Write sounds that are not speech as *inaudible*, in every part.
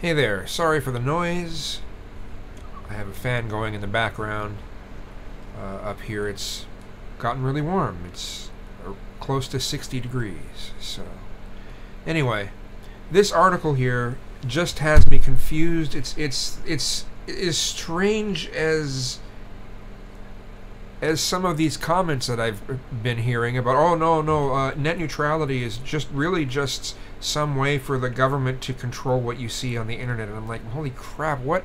Hey there, sorry for the noise. I have a fan going in the background. Uh, up here it's gotten really warm. It's uh, close to 60 degrees. So, anyway, this article here just has me confused. It's it's it's as strange as as some of these comments that I've been hearing about, oh no, no, uh, net neutrality is just really just some way for the government to control what you see on the internet. And I'm like, holy crap, what?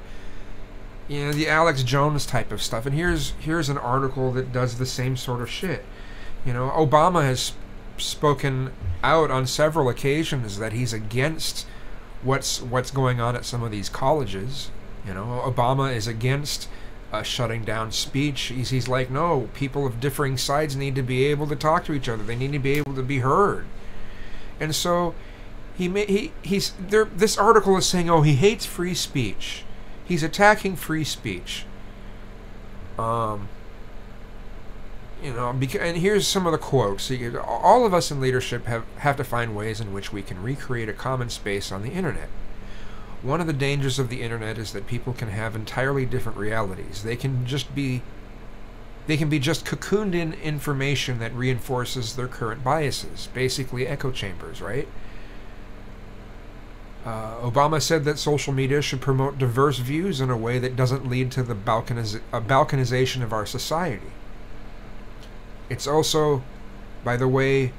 You know, the Alex Jones type of stuff. And here's here's an article that does the same sort of shit. You know, Obama has spoken out on several occasions that he's against what's what's going on at some of these colleges. You know, Obama is against uh, shutting down speech. He's, he's like, no, people of differing sides need to be able to talk to each other. They need to be able to be heard. And so he may, he he's there. This article is saying, oh, he hates free speech. He's attacking free speech. Um. You know, because, and here's some of the quotes. All of us in leadership have, have to find ways in which we can recreate a common space on the internet. One of the dangers of the internet is that people can have entirely different realities. They can just be they can be just cocooned in information that reinforces their current biases, basically echo chambers, right? Uh, Obama said that social media should promote diverse views in a way that doesn't lead to the balkaniz- balkanization of our society. It's also, by the way,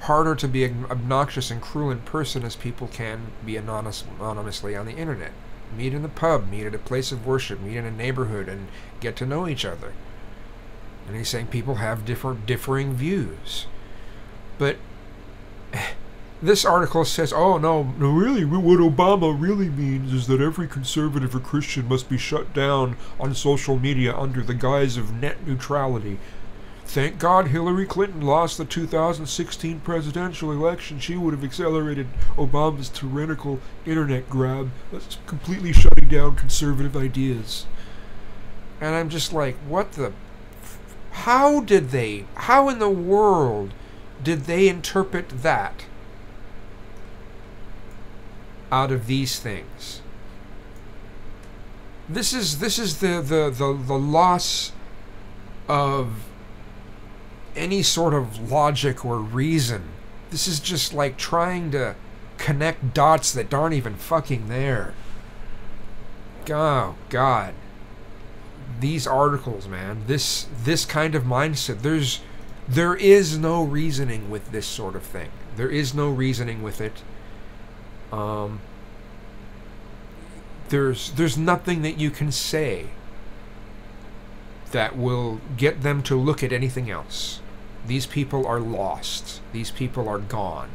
harder to be obnoxious and cruel in person as people can be anonymous, anonymously on the internet. Meet in the pub, meet at a place of worship, meet in a neighborhood, and get to know each other. And he's saying people have different, differing views. But *sighs* this article says, oh no, no, really, what Obama really means is that every conservative or Christian must be shut down on social media under the guise of net neutrality. Thank God Hillary Clinton lost the 2016 presidential election. She would have accelerated Obama's tyrannical internet grab, that's completely shutting down conservative ideas. And I'm just like, what the. How did they. How in the world did they interpret that out of these things? This is this is the the the, the loss of any sort of logic or reason. This is just like trying to connect dots that aren't even fucking there. Oh God. These articles, man. This this kind of mindset. There's there is no reasoning with this sort of thing. There is no reasoning with it. Um there's there's nothing that you can say that will get them to look at anything else. These people are lost. These people are gone.